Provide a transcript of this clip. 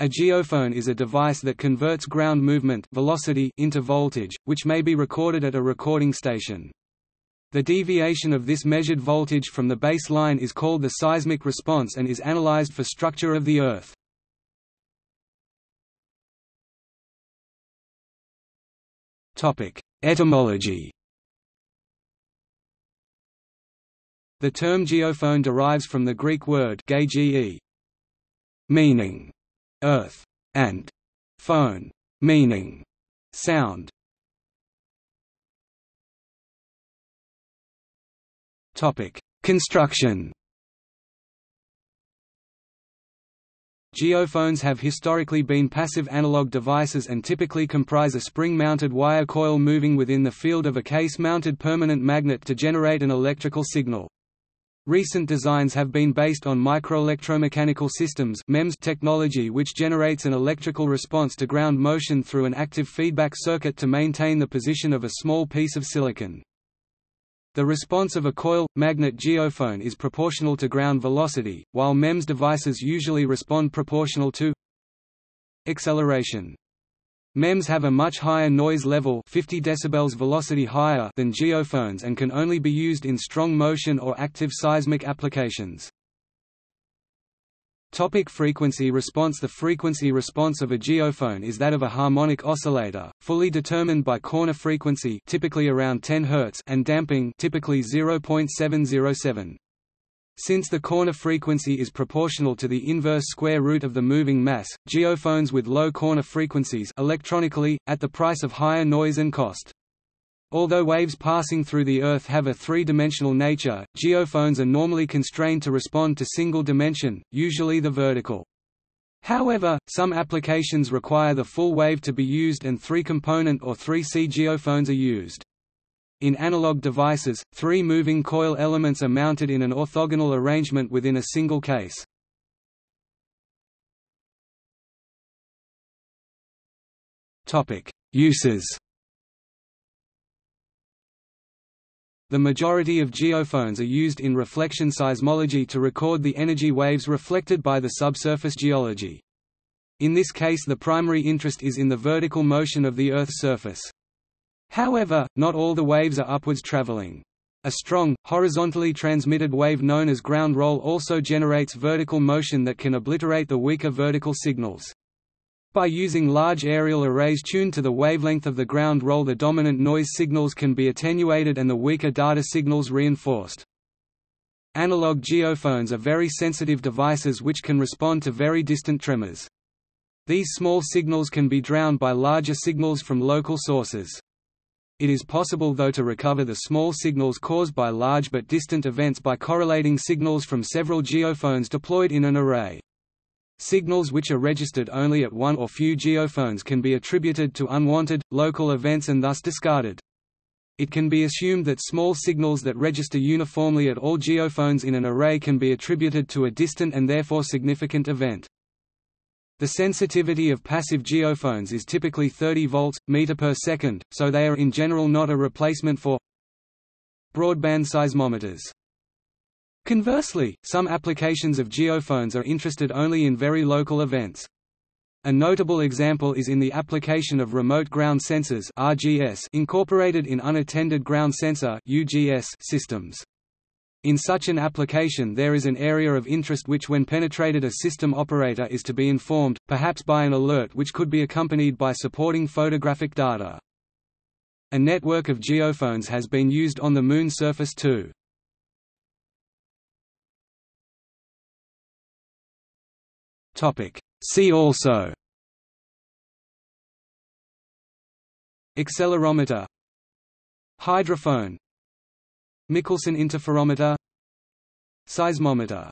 A geophone is a device that converts ground movement velocity into voltage, which may be recorded at a recording station. The deviation of this measured voltage from the baseline is called the seismic response and is analyzed for structure of the Earth. Etymology The term geophone derives from the Greek word meaning earth, and phone, meaning sound. Topic: Construction. Geophones have historically been passive analog devices and typically comprise a spring-mounted wire coil moving within the field of a case-mounted permanent magnet to generate an electrical signal. Recent designs have been based on microelectromechanical systems MEMS technology which generates an electrical response to ground motion through an active feedback circuit to maintain the position of a small piece of silicon. The response of a coil-magnet geophone is proportional to ground velocity, while MEMS devices usually respond proportional to acceleration. MEMS have a much higher noise level 50 decibels velocity higher than geophones and can only be used in strong motion or active seismic applications. Topic frequency response The frequency response of a geophone is that of a harmonic oscillator, fully determined by corner frequency typically around 10 Hz and damping typically 0.707. Since the corner frequency is proportional to the inverse square root of the moving mass, geophones with low corner frequencies electronically, at the price of higher noise and cost. Although waves passing through the Earth have a three-dimensional nature, geophones are normally constrained to respond to single dimension, usually the vertical. However, some applications require the full wave to be used and three-component or 3C geophones are used. In analog devices, three moving coil elements are mounted in an orthogonal arrangement within a single case. Uses The majority of geophones are used in reflection seismology to record the energy waves reflected by the subsurface geology. In this case the primary interest is in the vertical motion of the Earth's surface. However, not all the waves are upwards traveling. A strong, horizontally transmitted wave known as ground roll also generates vertical motion that can obliterate the weaker vertical signals. By using large areal arrays tuned to the wavelength of the ground roll the dominant noise signals can be attenuated and the weaker data signals reinforced. Analog geophones are very sensitive devices which can respond to very distant tremors. These small signals can be drowned by larger signals from local sources. It is possible though to recover the small signals caused by large but distant events by correlating signals from several geophones deployed in an array. Signals which are registered only at one or few geophones can be attributed to unwanted, local events and thus discarded. It can be assumed that small signals that register uniformly at all geophones in an array can be attributed to a distant and therefore significant event. The sensitivity of passive geophones is typically 30 volts, meter per second, so they are in general not a replacement for broadband seismometers. Conversely, some applications of geophones are interested only in very local events. A notable example is in the application of remote ground sensors (RGS) incorporated in unattended ground sensor (UGS) systems. In such an application there is an area of interest which when penetrated a system operator is to be informed, perhaps by an alert which could be accompanied by supporting photographic data. A network of geophones has been used on the Moon surface too. See also Accelerometer Hydrophone Michelson interferometer. Seismometer